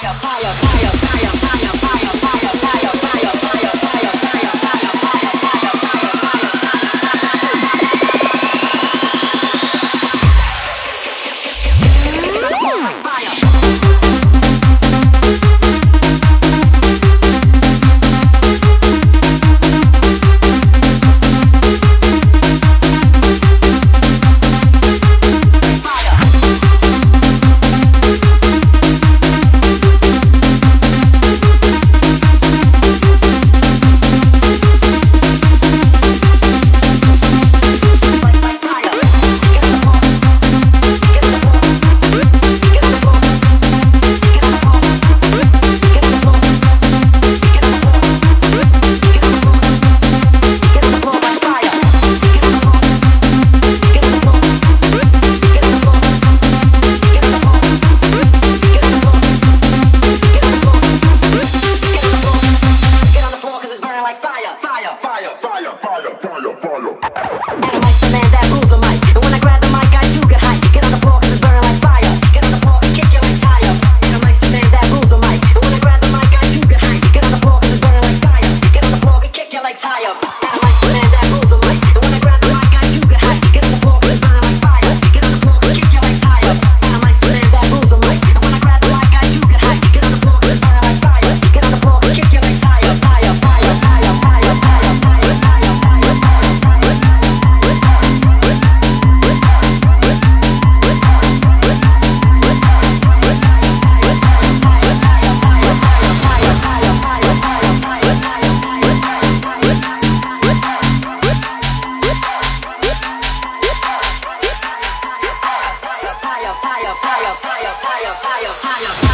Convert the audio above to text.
fire, fire. And I'm like the man that moves on my fire higher.